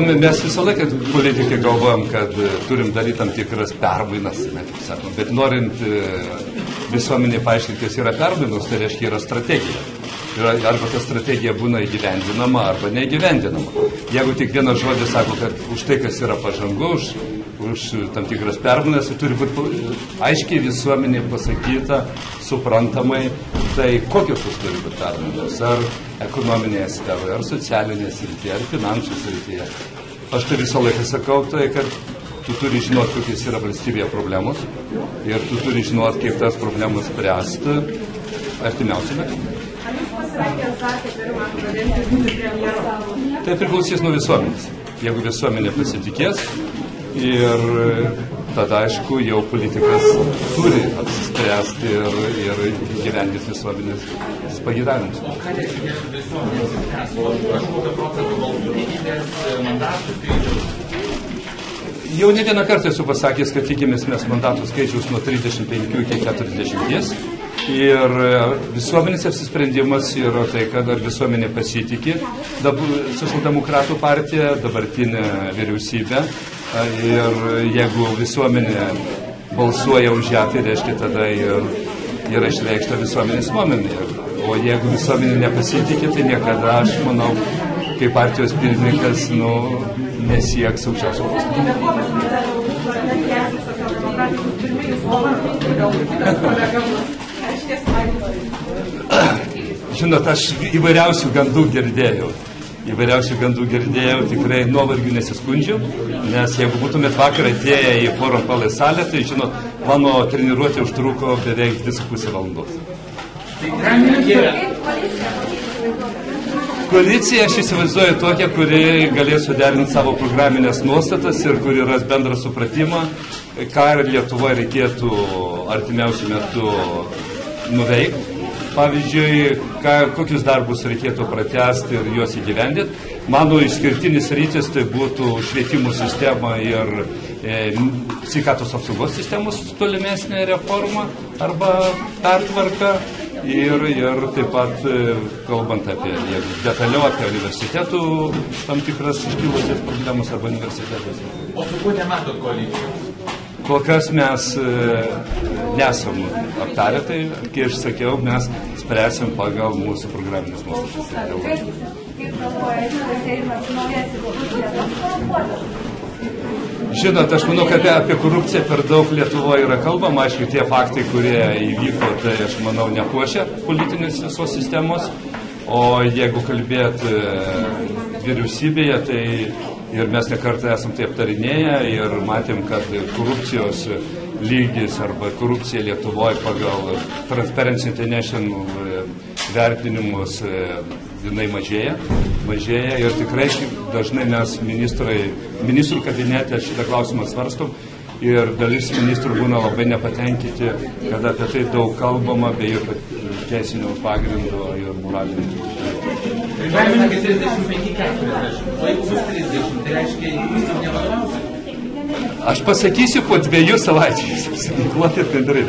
Mes visą laiką politikai galvojam, kad e, turim daryti tam tikras permainas, sakom, bet norint e, visuomenė paaiškinti, kas yra permainos, tai reiškia yra strategija. Yra, arba ta strategija būna įgyvendinama, arba neįgyvendinama. Jeigu tik vienas žodis sako, kad už tai, kas yra pažangu, už, už tam tikras permainas, tai turi būti aiškiai visuomenė pasakyta, suprantamai, tai kokios tos turi būti permainos. Ar ekonominėje sferoje, ar socialinėje srityje, ar finansų srityje. Aš tai visą laiką sakau, tai kad tu turi žinoti, kokios yra valstybėje problemos ir tu turi žinoti, kaip tas problemas spręsti artimiausiu metu. Tai priklausys nuo visuomenės. Jeigu visuomenė pasitikės ir tada, aišku, jau politikas turi apsispręsti ir, ir gyventi visuomenės pagėdavimus. Ką reiškia visuomenės spręs? Kažkokio procento balsų tikitės mandatų skaičiaus? Jau ne vieną kartą esu pasakęs, kad tikimės mes mandatų skaičiaus nuo 35 iki 40. Ir e, visuomenės apsisprendimas yra tai, kad ar visuomenė pasitikė Socialdemokratų partiją, dabartinę vyriausybę. Ir jeigu visuomenė balsuoja už ją, tai reiškia tada ir yra išreikšta visuomenės nuomonė. O jeigu visuomenė nepasitikė, tai niekada, aš manau, kaip partijos pirmininkas, nu, nesieks aukščiausio posto. Žinot, aš įvairiausių gandų girdėjau. Įvairiausių gandų girdėjau, tikrai nuovargių nesiskundžiu, nes jeigu būtumėt vakar atėję į forum palai salę, tai žinot, mano treniruotė užtruko beveik 2,5 valandos. Koalicija aš įsivaizduoju tokią, kuri galės suderinti savo programinės nuostatas ir kuri ras bendrą supratimą, ką Lietuvoje reikėtų artimiausių metų nuveikti. Pavyzdžiui, ką, kokius darbus reikėtų pratesti ir juos įgyvendinti. Mano išskirtinis rytis tai būtų švietimo sistema ir e, sveikatos apsaugos sistemos tolimesnė reforma arba pertvarka. Ir, ir taip pat, e, kalbant apie detaliau apie universitetų tam tikras iškilusias problemas arba universitetus. o su kuo nematot koalicijos? Kol kas mes e, nesam aptarę, tai, kai aš sakiau, mes spręsim pagal mūsų programinės nuostatas. Žinot, aš manau, kad apie, apie korupciją per daug Lietuvoje yra kalbama. Aišku, tie faktai, kurie įvyko, tai aš manau nepuošia politinės visos sistemos. O jeigu kalbėt e, vyriausybėje, tai ir mes nekartą esam tai aptarinėję ir matėm, kad korupcijos lygis arba korupcija Lietuvoje pagal Transparency International e, vertinimus e, jinai mažėja, mažėja ir tikrai dažnai mes ministrai, ministrų kabinete šitą klausimą svarstom ir dalis ministrų būna labai nepatenkinti, kad apie tai daug kalbama be jokio teisinio pagrindo ir moralinio. Sakyti 35-40, o jeigu bus 30, tai reiškia, jūs jau nevadovausite. Aš pasakysiu po dviejų savaičių, susiginkluoti bendrai.